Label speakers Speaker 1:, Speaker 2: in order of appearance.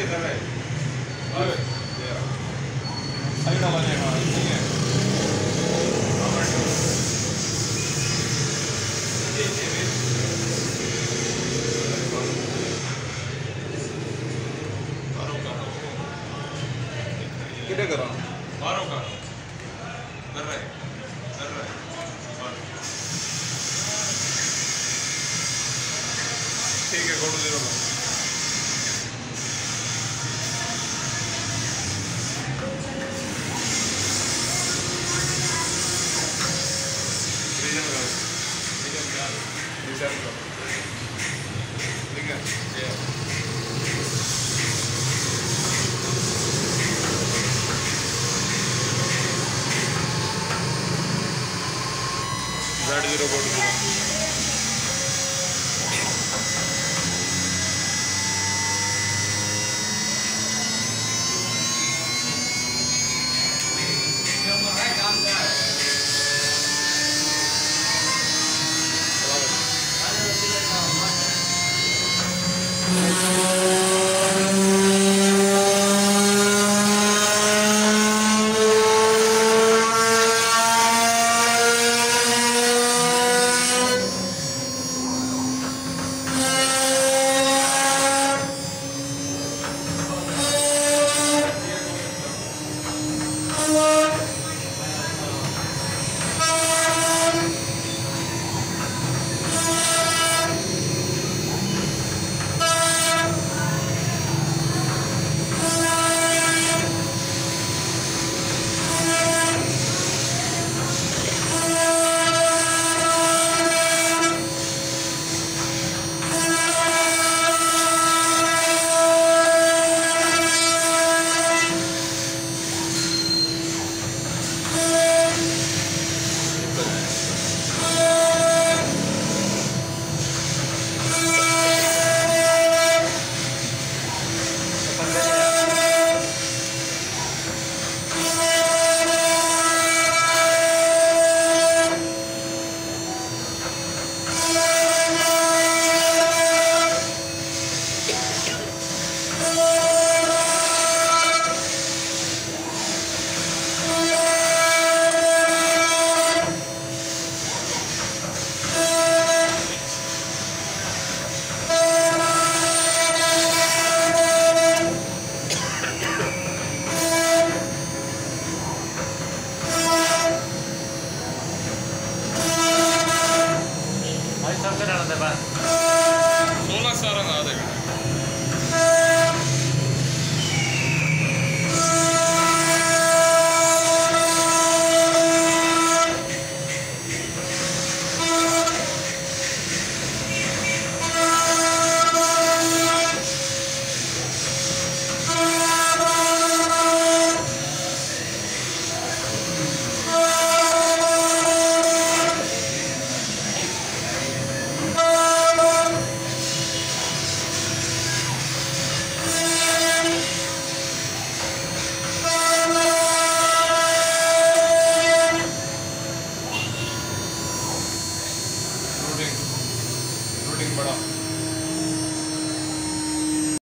Speaker 1: रहे कर रहे
Speaker 2: साइड वाला जाएगा ठीक है
Speaker 1: किधर करो
Speaker 2: मारो करो कर रहे कर रहे मारो। ठीक है गोटू ज़ीरो रीजन रीजन करो ठीक है ये जेड ज़ीरो ಮಾತಾಡೋಣ ಬಾ
Speaker 1: ಸೋಮಸಾರ ನಾದವಿ